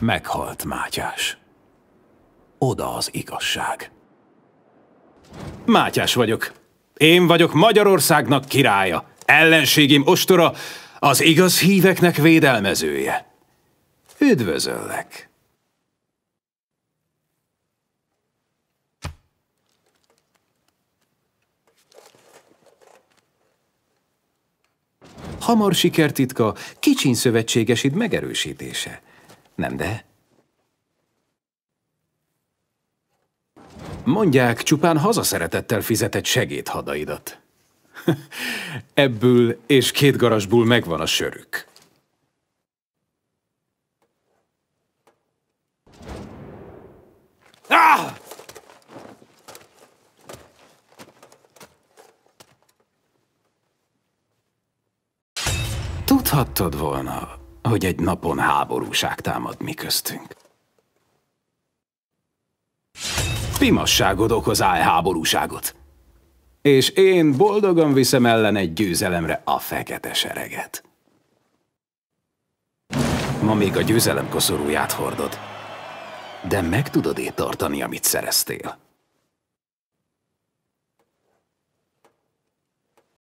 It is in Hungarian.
Meghalt Mátyás. Oda az igazság. Mátyás vagyok. Én vagyok Magyarországnak királya, ellenségim ostora, az igaz híveknek védelmezője. Üdvözöllek! Hamar sikertitka, kicsin szövetségesid megerősítése. Nem de? Mondják, csupán hazaszeretettel fizetett segédhadaidat. Ebből és két garasból megvan a sörük. Ah! Tudhattad volna, hogy egy napon háborúság támad mi köztünk. Pimasságod okoz háborúságot. És én boldogan viszem ellen egy győzelemre a fekete sereget. Ma még a győzelem koszorúját hordod. De meg tudod én tartani, amit szereztél.